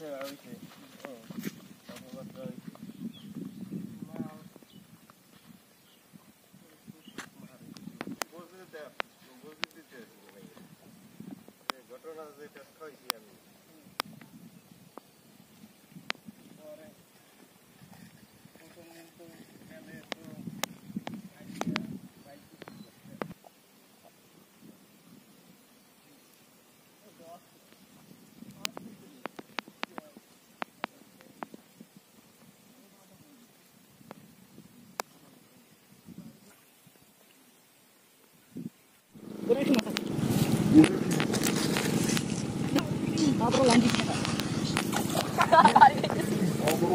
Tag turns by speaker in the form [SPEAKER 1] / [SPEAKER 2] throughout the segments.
[SPEAKER 1] Yeah, okay. Oh.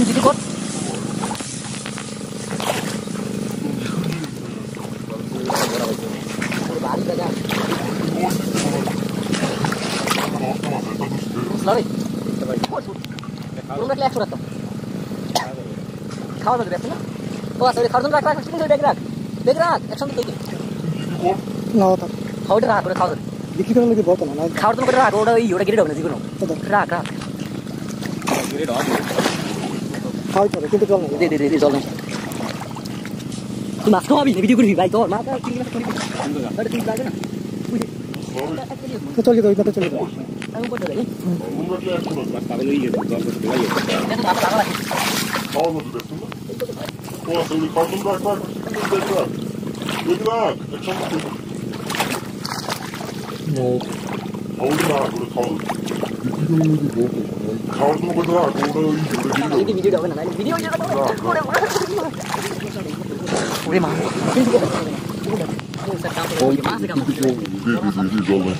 [SPEAKER 1] কি অবস্থা মাছ দুটি কর Sorry. তোমরা ক্লাস করতাম খাওয়া দাওয়া না ও আচ্ছা খাওয়ার জন্য রাখ রাখ ঠিক আছে ব্যাগ রাখ ব্যাগ রাখ একসঙ্গে দেখি
[SPEAKER 2] না ওটা
[SPEAKER 1] খাওয়াটা রাখ ওটা খাওয়া
[SPEAKER 2] বিক্রি করার লোকে বলতো না না
[SPEAKER 1] খাওয়ার জন্য করে রাখ ওটা ওই ওটা গিরে হবে না যেগুলো
[SPEAKER 2] ওটা
[SPEAKER 1] রাখ রাখ
[SPEAKER 2] খাওয়াই পাবে কিন্তু চল না
[SPEAKER 1] দে দে দে দে জল তুই মাছ খাওয়াবি না ভিডিও করবি ভাই তোর মাথা তিন মাস করবি আরে তুই লাগে না
[SPEAKER 2] তো চলে যাও ওইটাতে চলে যাও
[SPEAKER 1] আমি বলতে যাই
[SPEAKER 3] পাগল হয়ে গেছে দল করতে লাগে
[SPEAKER 1] দেখো মাথা লাগা লাগে
[SPEAKER 4] খাওয়ার মতো দেখছেন না 가오리나 그래 가오
[SPEAKER 1] 가오리 먹어도 안 그래 이거 미디어
[SPEAKER 4] 나오나 나는 미디어 이거 나오나 그래 그래. 우리 마. 어, 이거 이거 이거
[SPEAKER 1] 이거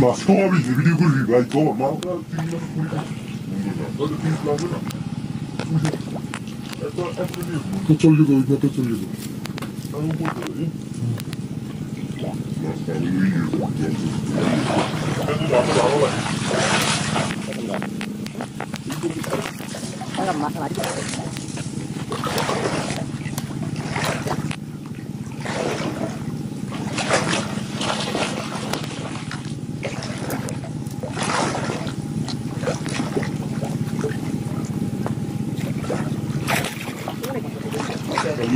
[SPEAKER 4] 막 소음이 들리고 리가 또 막. 또 쫄리고 이거 또 쫄리고.
[SPEAKER 1] 给你一个
[SPEAKER 4] 建议。干什？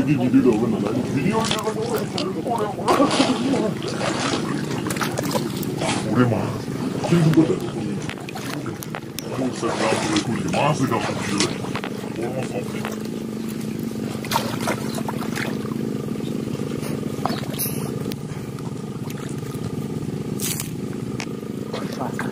[SPEAKER 4] Gibi gibi de olur mu?
[SPEAKER 1] Milyon lira da olur. Oraya mı? Şimdi bu da. Olsa kaldı ve kulübe. Mağaza kaldı bir şey. Olmaz olmaz. Fuck.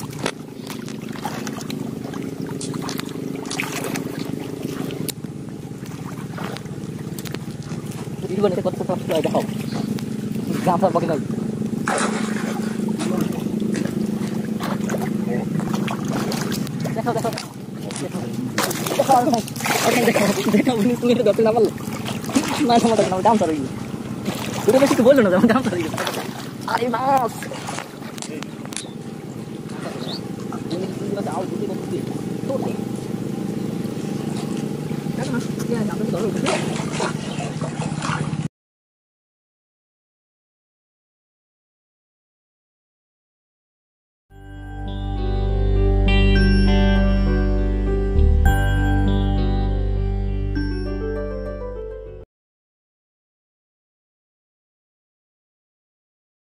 [SPEAKER 1] জীবনে কত কষ্ট হয়, দেখো। গাঁথা পাখি নাই। দেখো দেখো। বলল না, দাম তার আরে মাছ তো